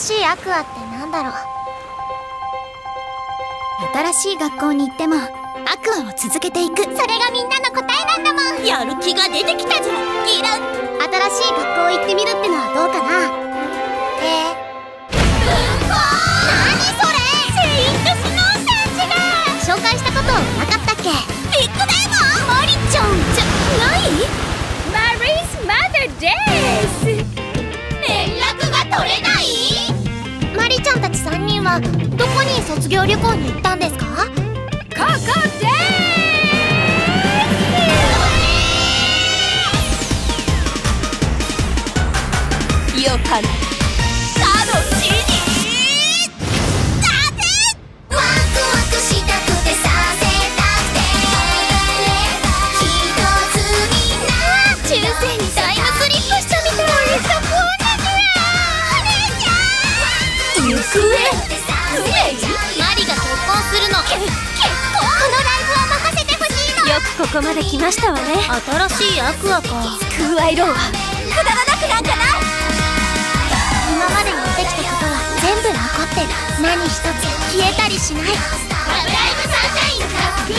新しいアクアってなんだろう？新しい学校に行ってもアクアを続けていく。それがみんなの答えなんだもん。やる気が出てきたぞギラ新しい学校行って3人はどこに卒業旅行に行ったんですか？ここでよかった楽しみ。だってワクワクしたくてさせたくて一つになって中世にタイムスリップしたみ。たいそこお姉ちゃん行方ここまで来ましたわね。新しいアクアか。空愛ローはくだらなくなんかな。い今までやってきたことは全部残ってる。何一つ消えたりしない。ラブライブサンシャイン